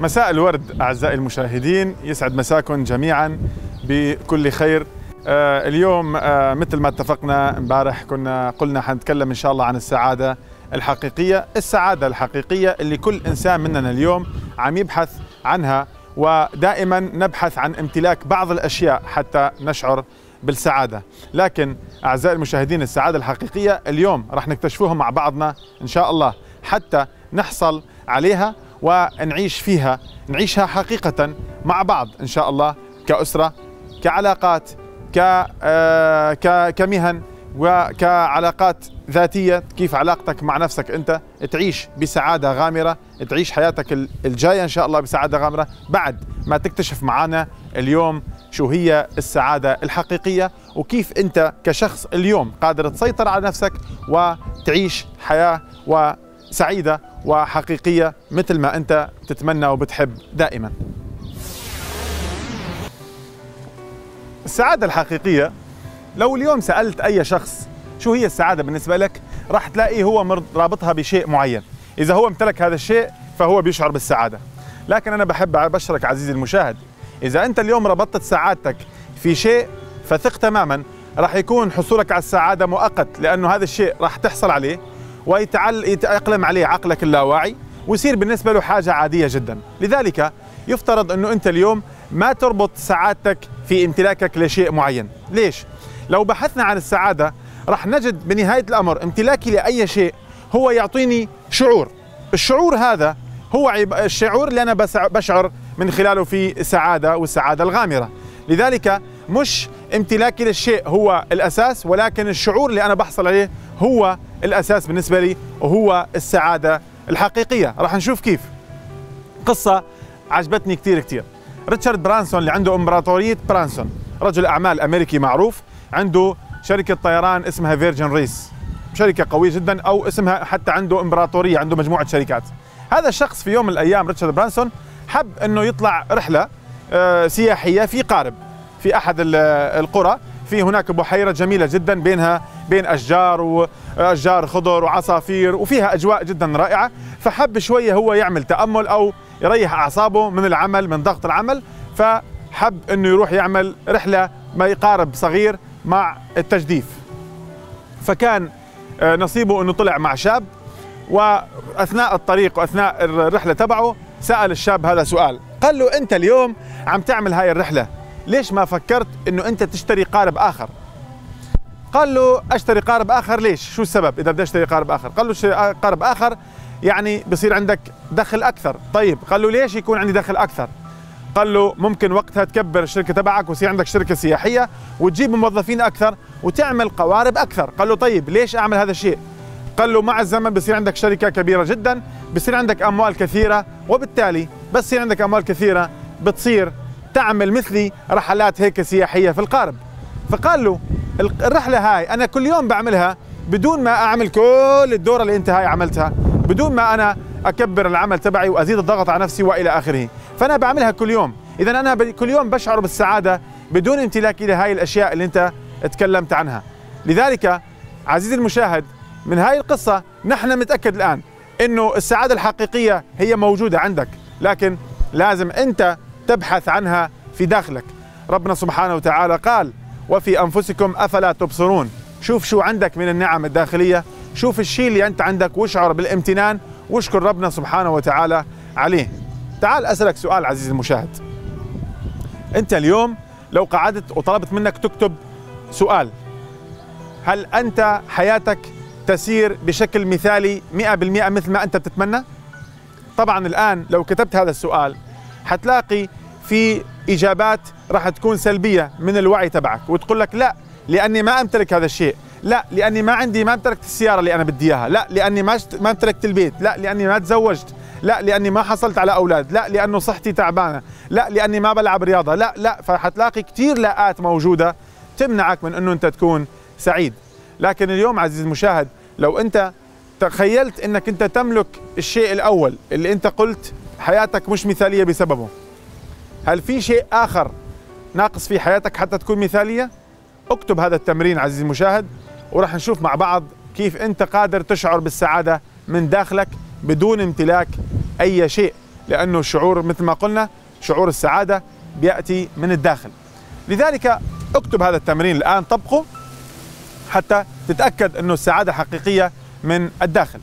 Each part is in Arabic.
مساء الورد أعزائي المشاهدين يسعد مساكم جميعا بكل خير. آه اليوم آه مثل ما اتفقنا امبارح كنا قلنا حنتكلم إن شاء الله عن السعادة الحقيقية. السعادة الحقيقية اللي كل إنسان مننا اليوم عم يبحث عنها ودائما نبحث عن امتلاك بعض الأشياء حتى نشعر بالسعادة. لكن أعزائي المشاهدين السعادة الحقيقية اليوم راح نكتشفوها مع بعضنا إن شاء الله حتى نحصل عليها ونعيش فيها نعيشها حقيقة مع بعض إن شاء الله كأسرة كعلاقات ك كمهن وكعلاقات ذاتية. كيف علاقتك مع نفسك أنت؟ تعيش بسعادة غامرة تعيش حياتك الجاية إن شاء الله بسعادة غامرة. بعد ما تكتشف معنا اليوم شو هي السعادة الحقيقية وكيف أنت كشخص اليوم قادر تسيطر على نفسك وتعيش حياة وسعيدة وحقيقية مثل ما أنت تتمنى وبتحب دائما. السعادة الحقيقية لو اليوم سألت أي شخص شو هي السعادة بالنسبة لك راح تلاقيه هو رابطها بشيء معين. إذا هو امتلك هذا الشيء فهو بيشعر بالسعادة. لكن أنا بحب أبشرك عزيزي المشاهد إذا أنت اليوم ربطت سعادتك في شيء فثق تماما راح يكون حصولك على السعادة مؤقت لأنه هذا الشيء راح تحصل عليه. ويتعل يتأقلم عليه عقلك اللاواعي ويصير بالنسبة له حاجة عادية جدا. لذلك يفترض أنه أنت اليوم ما تربط سعادتك في امتلاكك لشيء معين. ليش؟ لو بحثنا عن السعادة راح نجد بنهاية الأمر امتلاكي لأي شيء هو يعطيني شعور. الشعور هذا هو الشعور اللي أنا بشعر من خلاله في سعادة والسعادة الغامرة. لذلك مش امتلاكي للشيء هو الأساس ولكن الشعور اللي أنا بحصل عليه هو الأساس بالنسبة لي وهو السعادة الحقيقية. راح نشوف كيف. قصة عجبتني كثير كثير ريتشارد برانسون اللي عنده إمبراطورية برانسون. رجل أعمال أمريكي معروف. عنده شركة طيران اسمها Virgin Airways. شركة قوية جدا أو اسمها حتى عنده إمبراطورية عنده مجموعة شركات. هذا الشخص في يوم من الأيام ريتشارد برانسون حب أنه يطلع رحلة سياحية في قارب في أحد القرى. في هناك بحيرة جميلة جدا بينها بين أشجار وأشجار خضر وعصافير وفيها أجواء جدا رائعة. فحب شوية هو يعمل تأمل أو يريح أعصابه من العمل من ضغط العمل. فحب أنه يروح يعمل رحلة ما يقارب صغير مع التجديف. فكان نصيبه أنه طلع مع شاب وأثناء الطريق وأثناء الرحلة تبعه سأل الشاب هذا سؤال. قال له أنت اليوم عم تعمل هاي الرحلة؟ ليش ما فكرت أنه أنت تشتري قارب آخر؟ قال له أشتري قارب آخر ليش؟ شو السبب إذا بدي أشتري قارب آخر؟ قال له اشتري قارب آخر يعني بصير عندك دخل أكثر. طيب قال له ليش يكون عندي دخل أكثر؟ قال له ممكن وقتها تكبر الشركة تبعك ويصير عندك شركة سياحية وتجيب موظفين أكثر وتعمل قوارب أكثر. قال له طيب ليش أعمل هذا الشيء؟ قال له مع الزمن بصير عندك شركة كبيرة جدا بصير عندك أموال كثيرة وبالتالي بس يصير عندك أموال كثيرة بتصير تعمل مثلي رحلات هيك سياحية في القارب. فقال له الرحلة هاي أنا كل يوم بعملها بدون ما أعمل كل الدورة اللي أنت هاي عملتها بدون ما أنا أكبر العمل تبعي وأزيد الضغط على نفسي وإلى آخره. فأنا بعملها كل يوم. إذا أنا كل يوم بشعر بالسعادة بدون امتلاكي لهاي الأشياء اللي أنت تكلمت عنها. لذلك عزيزي المشاهد من هاي القصة نحن متأكد الآن أنه السعادة الحقيقية هي موجودة عندك. لكن لازم أنت تبحث عنها في داخلك. ربنا سبحانه وتعالى قال وفي أنفسكم أفلا تبصرون. شوف شو عندك من النعم الداخلية. شوف الشيء اللي أنت عندك واشعر بالامتنان واشكر ربنا سبحانه وتعالى عليه. تعال أسألك سؤال عزيزي المشاهد. أنت اليوم لو قعدت وطلبت منك تكتب سؤال هل أنت حياتك تسير بشكل مثالي 100% مثل ما أنت بتتمنى؟ طبعا الآن لو كتبت هذا السؤال حتلاقي في إجابات راح تكون سلبية من الوعي تبعك وتقول لك لا لأني ما أمتلك هذا الشيء لا لأني ما عندي ما أمتلكت السيارة اللي أنا بدي إياها لا لأني ما ما أمتلكت البيت لا لأني ما تزوجت لا لأني ما حصلت على أولاد لا لأنه صحتي تعبانة لا لأني ما بلعب رياضة لا لا فحتلاقي كثير لاءات موجودة تمنعك من أنه أنت تكون سعيد. لكن اليوم عزيزي المشاهد لو أنت تخيلت أنك أنت تملك الشيء الأول اللي أنت قلت حياتك مش مثالية بسببه. هل في شيء آخر ناقص في حياتك حتى تكون مثالية؟ اكتب هذا التمرين عزيزي المشاهد وراح نشوف مع بعض كيف أنت قادر تشعر بالسعادة من داخلك بدون امتلاك أي شيء لأنه الشعور مثل ما قلنا شعور السعادة بيأتي من الداخل. لذلك اكتب هذا التمرين الآن طبقه حتى تتأكد أنه السعادة حقيقية من الداخل.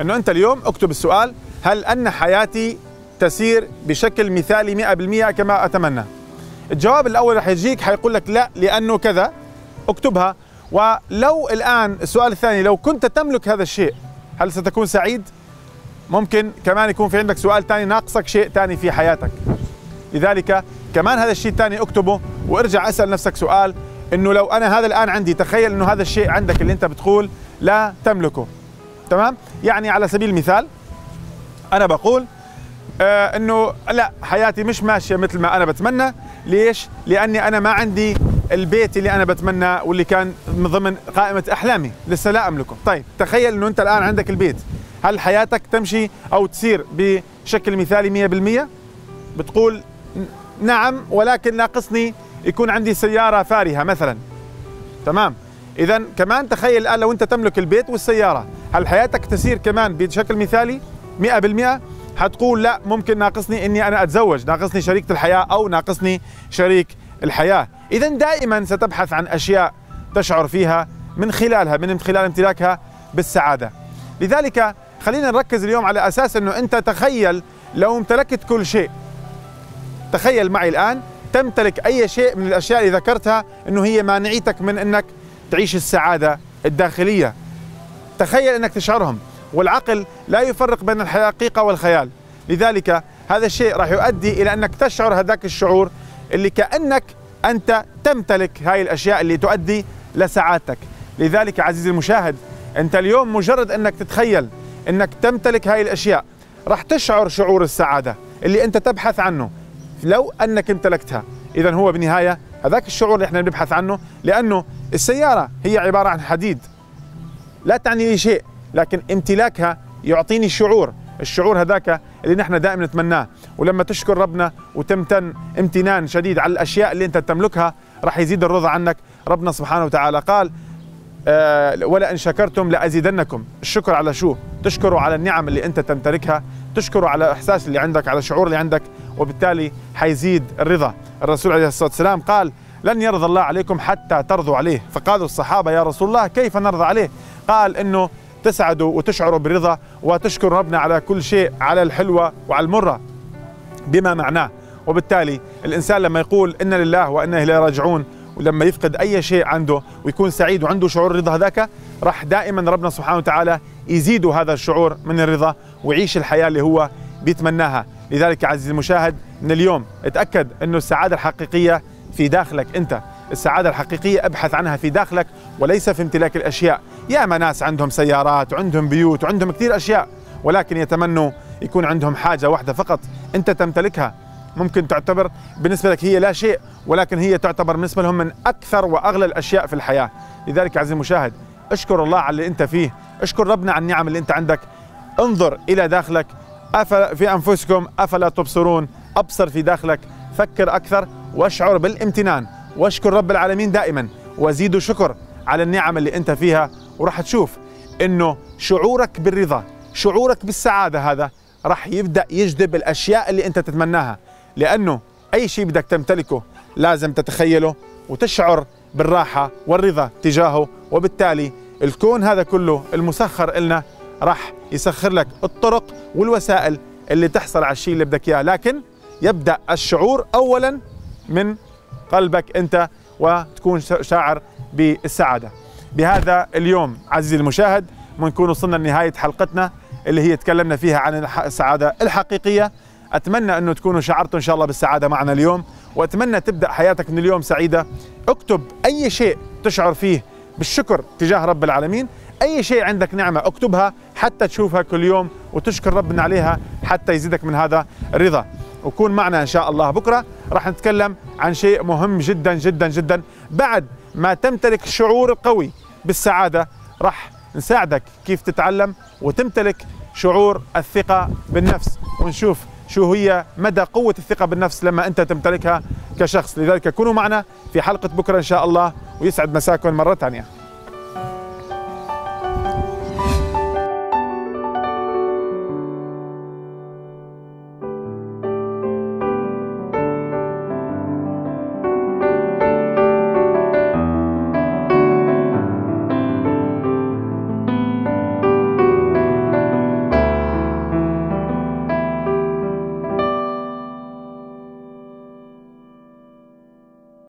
إنه أنت اليوم اكتب السؤال هل أن حياتي تسير بشكل مثالي 100% كما أتمنى؟ الجواب الأول رح يجيك حيقول لك لا لأنه كذا. اكتبها. ولو الآن السؤال الثاني لو كنت تملك هذا الشيء هل ستكون سعيد؟ ممكن كمان يكون في عندك سؤال ثاني ناقصك شيء ثاني في حياتك. لذلك كمان هذا الشيء الثاني اكتبه وارجع اسأل نفسك سؤال إنه لو أنا هذا الآن عندي تخيل إنه هذا الشيء عندك اللي أنت بتقول لا تملكه. تمام؟ يعني على سبيل المثال أنا بقول آه إنه لا حياتي مش ماشية مثل ما أنا بتمنى. ليش؟ لأني أنا ما عندي البيت اللي أنا بتمنى واللي كان من ضمن قائمة أحلامي. لسه لا أملكه. طيب تخيل إنه أنت الآن عندك البيت. هل حياتك تمشي أو تسير بشكل مثالي 100% بتقول نعم ولكن ناقصني يكون عندي سيارة فارهة مثلا. تمام؟ اذا كمان تخيل الآن لو أنت تملك البيت والسيارة هل حياتك تسير كمان بشكل مثالي؟ 100% حتقول لا ممكن ناقصني إني أنا أتزوج ناقصني شريكة الحياة أو ناقصني شريك الحياة. اذا دائما ستبحث عن أشياء تشعر فيها من خلالها من خلال امتلاكها بالسعادة. لذلك خلينا نركز اليوم على أساس إنه أنت تخيل لو امتلكت كل شيء. تخيل معي الآن تمتلك أي شيء من الأشياء اللي ذكرتها إنه هي مانعيتك من إنك تعيش السعادة الداخلية. تخيل إنك تشعرهم. والعقل لا يفرق بين الحقيقة والخيال. لذلك هذا الشيء راح يؤدي إلى أنك تشعر هذاك الشعور اللي كأنك أنت تمتلك هاي الأشياء اللي تؤدي لسعادتك. لذلك عزيزي المشاهد أنت اليوم مجرد أنك تتخيل أنك تمتلك هاي الأشياء راح تشعر شعور السعادة اللي أنت تبحث عنه. لو أنك امتلكتها اذا هو بالنهاية هذاك الشعور اللي إحنا بنبحث عنه لأنه السيارة هي عبارة عن حديد. لا تعني لي شيء. لكن امتلاكها يعطيني شعور الشعور هذاك اللي نحن دائما نتمناه. ولما تشكر ربنا وتمتن امتنان شديد على الأشياء اللي أنت تملكها راح يزيد الرضا عنك. ربنا سبحانه وتعالى قال آه ولا إن شكرتم لأزيدنكم. الشكر على شو؟ تشكروا على النعم اللي أنت تمتلكها. تشكروا على الاحساس اللي عندك على الشعور اللي عندك. وبالتالي حيزيد الرضا. الرسول عليه الصلاة والسلام قال لن يرضى الله عليكم حتى ترضوا عليه. فقالوا الصحابة يا رسول الله كيف نرضى عليه؟ قال إنه تسعدوا وتشعروا برضا وتشكر ربنا على كل شيء على الحلوة وعلى المرة بما معناه. وبالتالي الإنسان لما يقول إن لله وإنا إليه راجعون ولما يفقد أي شيء عنده ويكون سعيد وعنده شعور رضا هذاك راح دائما ربنا سبحانه وتعالى يزيده هذا الشعور من الرضا ويعيش الحياة اللي هو بيتمناها. لذلك عزيزي المشاهد من اليوم اتأكد أنه السعادة الحقيقية في داخلك أنت. السعادة الحقيقية أبحث عنها في داخلك وليس في امتلاك الأشياء. ياما ناس عندهم سيارات وعندهم بيوت وعندهم كثير أشياء ولكن يتمنوا يكون عندهم حاجة واحدة فقط أنت تمتلكها. ممكن تعتبر بالنسبة لك هي لا شيء ولكن هي تعتبر بالنسبة لهم من أكثر وأغلى الأشياء في الحياة. لذلك عزيزي المشاهد اشكر الله على اللي أنت فيه. اشكر ربنا على النعم اللي أنت عندك. انظر إلى داخلك. أفل في أنفسكم أفلا تبصرون؟ أبصر في داخلك. فكر أكثر وأشعر بالامتنان. واشكر رب العالمين دائما. وزيد شكر على النعم اللي أنت فيها وراح تشوف إنه شعورك بالرضا شعورك بالسعادة هذا راح يبدأ يجذب الأشياء اللي أنت تتمناها. لأنه أي شيء بدك تمتلكه لازم تتخيله وتشعر بالراحة والرضا تجاهه وبالتالي الكون هذا كله المسخر إلنا راح يسخر لك الطرق والوسائل اللي تحصل على الشيء اللي بدك إياه. لكن يبدأ الشعور أولا من قلبك أنت وتكون شاعر بالسعادة. بهذا اليوم عزيزي المشاهد بنكون وصلنا لنهاية حلقتنا اللي هي تكلمنا فيها عن السعادة الحقيقية. أتمنى أنه تكونوا شعرتوا إن شاء الله بالسعادة معنا اليوم وأتمنى تبدأ حياتك من اليوم سعيدة. اكتب أي شيء تشعر فيه بالشكر تجاه رب العالمين. أي شيء عندك نعمة اكتبها حتى تشوفها كل يوم وتشكر ربنا عليها حتى يزيدك من هذا الرضا. وكون معنا إن شاء الله بكرة راح نتكلم عن شيء مهم جدا جدا جدا. بعد ما تمتلك الشعور القوي بالسعادة راح نساعدك كيف تتعلم وتمتلك شعور الثقة بالنفس. ونشوف شو هي مدى قوة الثقة بالنفس لما أنت تمتلكها كشخص. لذلك كونوا معنا في حلقة بكرة إن شاء الله ويسعد مساكم مرة ثانية.